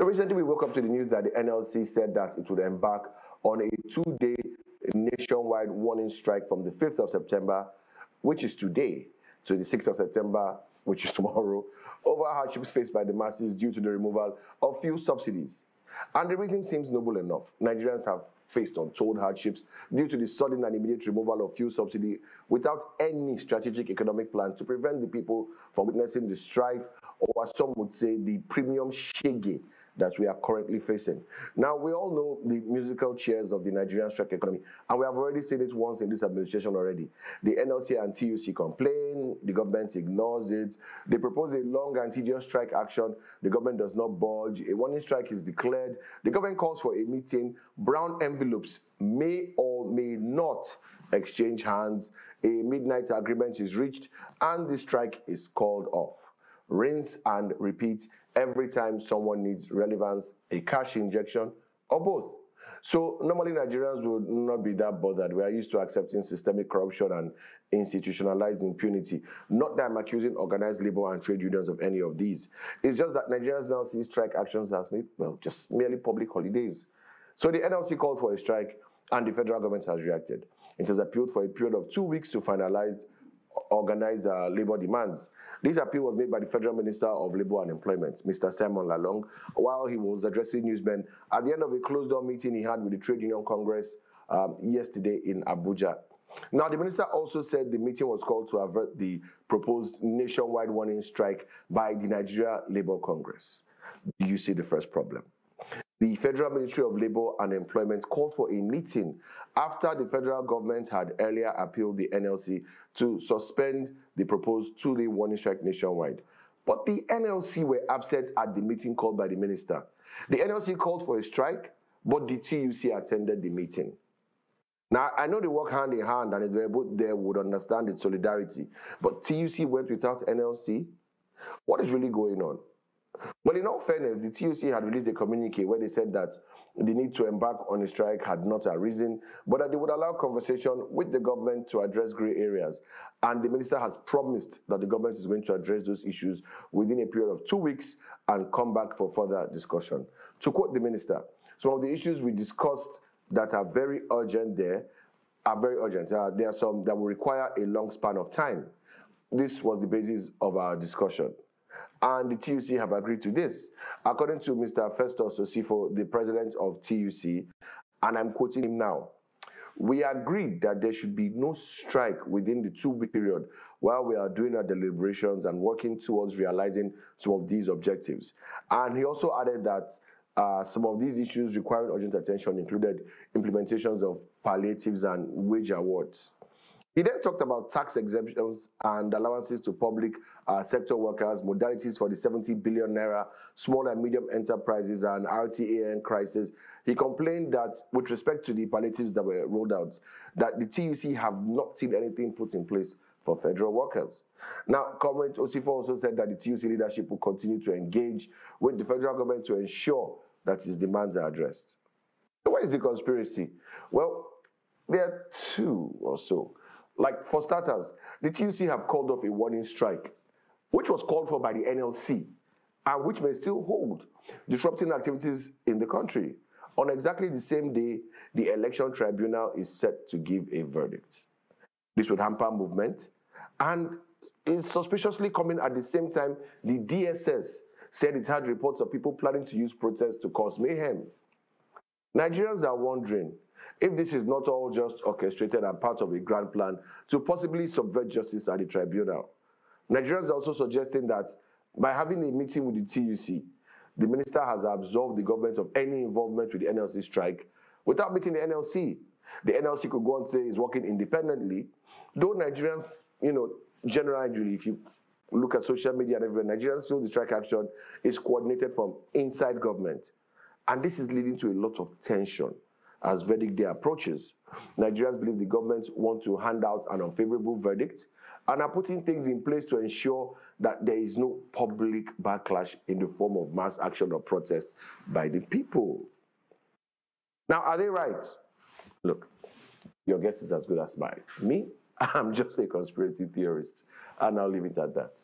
Recently, we woke up to the news that the NLC said that it would embark on a two-day nationwide warning strike from the 5th of September, which is today, to the 6th of September, which is tomorrow, over hardships faced by the masses due to the removal of fuel subsidies. And the reason seems noble enough. Nigerians have faced untold hardships due to the sudden and immediate removal of fuel subsidy without any strategic economic plan to prevent the people from witnessing the strife, or as some would say, the premium shege that we are currently facing. Now, we all know the musical chairs of the Nigerian strike economy, and we have already seen it once in this administration already. The NLC and TUC complain, the government ignores it. They propose a long and tedious strike action, the government does not budge. A warning strike is declared, the government calls for a meeting, brown envelopes may or may not exchange hands, a midnight agreement is reached, and the strike is called off rinse and repeat every time someone needs relevance, a cash injection, or both. So normally Nigerians would not be that bothered. We are used to accepting systemic corruption and institutionalized impunity. Not that I'm accusing organized labor and trade unions of any of these. It's just that Nigerians now see strike actions as, well, just merely public holidays. So the NLC called for a strike and the federal government has reacted. It has appealed for a period of two weeks to finalize organize uh, labor demands. This appeal was made by the Federal Minister of Labor and Employment, Mr. Simon Lalong, while he was addressing newsmen at the end of a closed-door meeting he had with the Trade Union Congress um, yesterday in Abuja. Now, the minister also said the meeting was called to avert the proposed nationwide warning strike by the Nigeria Labour Congress. Do you see the first problem? The Federal Ministry of Labour and Employment called for a meeting after the federal government had earlier appealed the NLC to suspend the proposed two-day warning strike nationwide. But the NLC were upset at the meeting called by the minister. The NLC called for a strike, but the TUC attended the meeting. Now, I know they work hand in hand and if they both there would understand the solidarity, but TUC went without NLC? What is really going on? Well, in all fairness, the TUC had released a communique where they said that the need to embark on a strike had not arisen, but that they would allow conversation with the government to address grey areas. And the minister has promised that the government is going to address those issues within a period of two weeks and come back for further discussion. To quote the minister, some of the issues we discussed that are very urgent there are very urgent. Uh, there are some that will require a long span of time. This was the basis of our discussion and the TUC have agreed to this. According to Mr. Festus Osifo, the president of TUC, and I'm quoting him now, we agreed that there should be no strike within the two-week period while we are doing our deliberations and working towards realizing some of these objectives. And he also added that uh, some of these issues requiring urgent attention included implementations of palliatives and wage awards. He then talked about tax exemptions and allowances to public uh, sector workers, modalities for the 70 billion naira small and medium enterprises and RTAN crisis. He complained that with respect to the palliatives that were rolled out, that the TUC have not seen anything put in place for federal workers. Now, Comrade Osifo also said that the TUC leadership will continue to engage with the federal government to ensure that his demands are addressed. So what is the conspiracy? Well, there are two or so. Like for starters, the TUC have called off a warning strike, which was called for by the NLC and which may still hold, disrupting activities in the country. On exactly the same day, the election tribunal is set to give a verdict. This would hamper movement and is suspiciously coming at the same time the DSS said it had reports of people planning to use protests to cause mayhem. Nigerians are wondering if this is not all just orchestrated and part of a grand plan to possibly subvert justice at the tribunal. Nigerians are also suggesting that by having a meeting with the TUC, the minister has absolved the government of any involvement with the NLC strike without meeting the NLC. The NLC could go on say it's working independently, though Nigerians, you know, generally, if you look at social media and everywhere, Nigerians feel the strike action is coordinated from inside government. And this is leading to a lot of tension as verdict day approaches. Nigerians believe the government want to hand out an unfavorable verdict and are putting things in place to ensure that there is no public backlash in the form of mass action or protest by the people. Now, are they right? Look, your guess is as good as mine. Me, I'm just a conspiracy theorist, and I'll leave it at that.